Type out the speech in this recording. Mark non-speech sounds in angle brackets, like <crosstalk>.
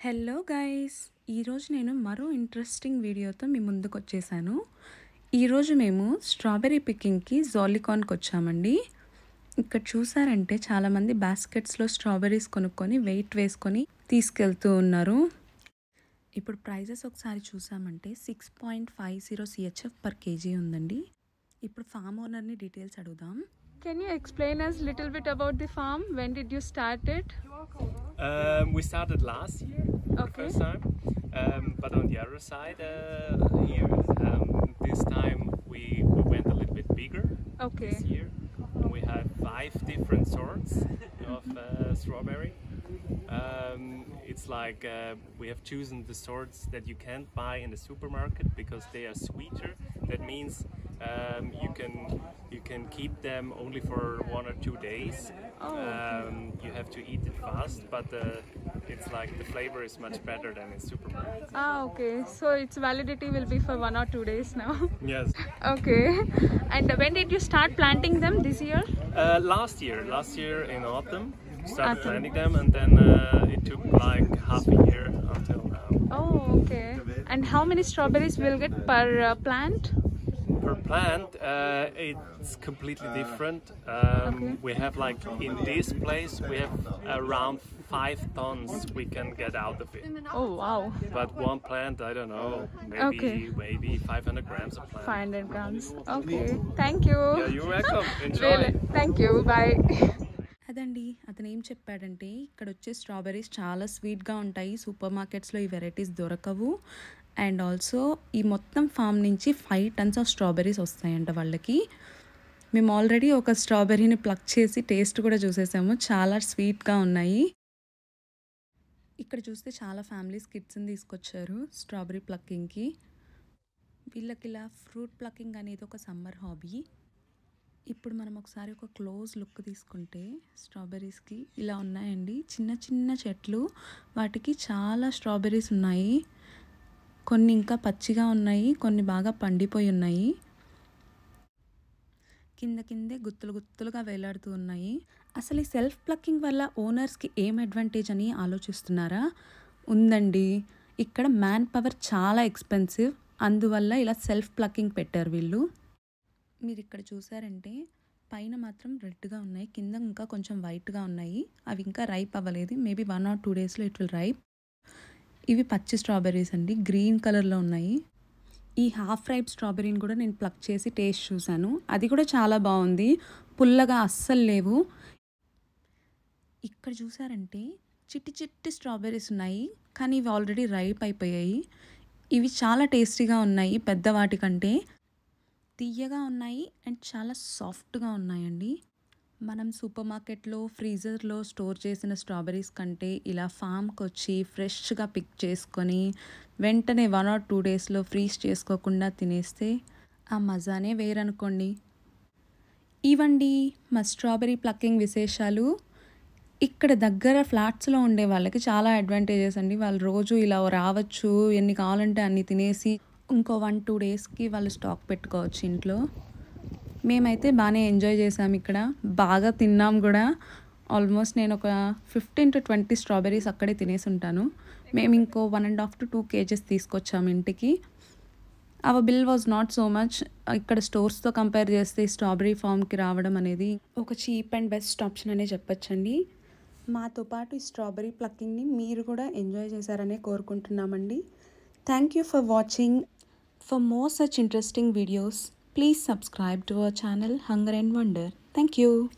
Hello guys ఈరోజు నేను మరో ఇంట్రెస్టింగ్ వీడియోతో మీ ముందుకు వచ్చేసాను ఈరోజు మేము స్ట్రాబెర్రీ పికింగ్కి జోలికాన్కి వచ్చామండి. ఇక్కడ చూసారంటే చాలామంది బాస్కెట్స్లో స్ట్రాబెర్రీస్ కొనుక్కొని వెయిట్ వేసుకొని తీసుకెళ్తూ ఉన్నారు. ఇప్పుడు ప్రైజెస్ ఒకసారి చూసామంటే six point five zero CHF per KG ఉందండి. ఇప్పుడు ఫామ్ ఓనర్ని డీటెయిల్స్ అడుగుదాం. Can you explain us a little bit about the farm? When did you start it? Um, we started last year, the Okay. first time, um, but on the other side uh, here, um, this time we, we went a little bit bigger Okay. this year. We have five different sorts of uh, strawberry. Um, it's like uh, we have chosen the sorts that you can't buy in the supermarket because they are sweeter. That means um, you can you can keep them only for one or two days. Oh. Um, you have to eat it fast, but uh, it's like the flavor is much better than in supermarket. Ah, okay. So its validity will be for one or two days now. <laughs> Yes. okay. And when did you start planting them this year? Uh, last year, last year in autumn, started Autumn. planting them, and then uh, it took like half a year until now. Oh, okay. And how many strawberries will get per uh, plant? Per plant, uh, it's completely different. Um, Okay. We have like in this place, we have around five tons we can get out of it. Oh, wow. But one plant, I don't know, maybe Okay. maybe 500 grams of plant. 500 grams. Okay. Thank you. Yeah, you're welcome. Enjoy. Really. Thank you. Bye. అదండి అతను ఏం చెప్పాడంటే ఇక్కడ వచ్చే strawberries చాలా స్వీట్గా ఉంటాయి super మార్కెట్స్లో ఈ వెరైటీస్ దొరకవు అండ్ ఆల్సో ఈ మొత్తం ఫామ్ నుంచి ఫైవ్ టన్స్ ఆఫ్ స్ట్రాబెర్రీస్ వస్తాయంట వాళ్ళకి. మేము ఆల్రెడీ ఒక స్ట్రాబెర్రీని ప్లక్ చేసి టేస్ట్ కూడా చూసేసాము. చాలా స్వీట్గా ఉన్నాయి. ఇక్కడ చూస్తే చాలా ఫ్యామిలీస్ కిడ్స్ని తీసుకొచ్చారు స్ట్రాబెర్రీ ప్లక్కింగ్కి. వీళ్ళకి ఇలా ఫ్రూట్ ప్లక్కింగ్ అనేది ఒక సమ్మర్ హాబీ. ఇప్పుడు మనం ఒకసారి ఒక క్లోజ్ లుక్ తీసుకుంటే స్ట్రాబెర్రీస్కి ఇలా ఉన్నాయండి. చిన్న చిన్న చెట్లు వాటికి చాలా స్ట్రాబెర్రీస్ ఉన్నాయి. కొన్ని ఇంకా పచ్చిగా ఉన్నాయి కొన్ని బాగా పండిపోయి ఉన్నాయి. కింద కిందే గుత్తులు గుత్తులుగా వేలాడుతూ ఉన్నాయి. అసలు ఈ సెల్ఫ్ ప్లక్కింగ్ వల్ల ఓనర్స్కి ఏం అడ్వాంటేజ్ అని ఆలోచిస్తున్నారా? ఉందండి. ఇక్కడ మ్యాన్ పవర్ చాలా ఎక్స్పెన్సివ్. అందువల్ల ఇలా సెల్ఫ్ ప్లక్కింగ్ పెట్టారు వీళ్ళు. మీరు ఇక్కడ చూసారంటే పైన మాత్రం రెడ్గా ఉన్నాయి. కింద ఇంకా కొంచెం వైట్గా ఉన్నాయి. అవి ఇంకా రైప్ అవ్వలేదు. మేబీ వన్ ఆర్ టూ డేస్లో ఇట్ విల్ రైప్. ఇవి పచ్చి స్ట్రాబెర్రీస్ అండి. గ్రీన్ కలర్లో ఉన్నాయి. ఈ హాఫ్ రైప్ స్ట్రాబెర్రీని కూడా నేను ప్లక్ చేసి టేస్ట్ చూశాను. అది కూడా చాలా బాగుంది. పుల్లగా అస్సలు లేవు. ఇక్కడ చూసారంటే చిట్టి చిట్టి స్ట్రాబెర్రీస్ ఉన్నాయి. కానీ ఇవి ఆల్రెడీ రైప్ అయిపోయాయి. ఇవి చాలా టేస్టీగా ఉన్నాయి పెద్ద వాటికంటే తీయగా ఉన్నాయి అండ్ చాలా సాఫ్ట్గా ఉన్నాయండి. మనం సూపర్ మార్కెట్లో ఫ్రీజర్లో స్టోర్ చేసిన స్ట్రాబెర్రీస్ కంటే ఇలా ఫామ్కి వచ్చి ఫ్రెష్గా పిక్ చేసుకొని వెంటనే వన్ ఆర్ టూ డేస్లో ఫ్రీజ్ చేసుకోకుండా తినేస్తే ఆ మజానే వేరనుకోండి. ఇవండి మా స్ట్రాబెర్రీ ప్లక్కింగ్ విశేషాలు. ఇక్కడ దగ్గర ఫ్లాట్స్లో ఉండే వాళ్ళకి చాలా అడ్వాంటేజెస్ అండి. వాళ్ళు రోజు ఇలా రావచ్చు ఎన్ని కావాలంటే అన్ని తినేసి ఇంకో వన్ టూ డేస్కి వాళ్ళు స్టాక్ పెట్టుకోవచ్చు ఇంట్లో. మేమైతే బాగానే ఎంజాయ్ చేసాం ఇక్కడ. బాగా తిన్నాం కూడా. ఆల్మోస్ట్ నేను ఒక ఫిఫ్టీన్ టు ట్వంటీ స్ట్రాబెర్రీస్ అక్కడే తినేసి ఉంటాను మేము ఇంకో one and half to two KGs తీసుకొచ్చాము ఇంటికి. Our bill was not so much ఇక్కడ స్టోర్స్తో కంపేర్ చేస్తే స్ట్రాబెరీ ఫామ్కి రావడం అనేది ఒక చీప్ అండ్ బెస్ట్ ఆప్షన్ అనే చెప్పొచ్చండి. మాతో పాటు ఈ స్ట్రాబెరీ ప్లక్కింగ్ని మీరు కూడా ఎంజాయ్ చేశారనే కోరుకుంటున్నామండి. Thank you for watching for more such interesting videos Please subscribe to our channel Hunger and Wonder. Thank you.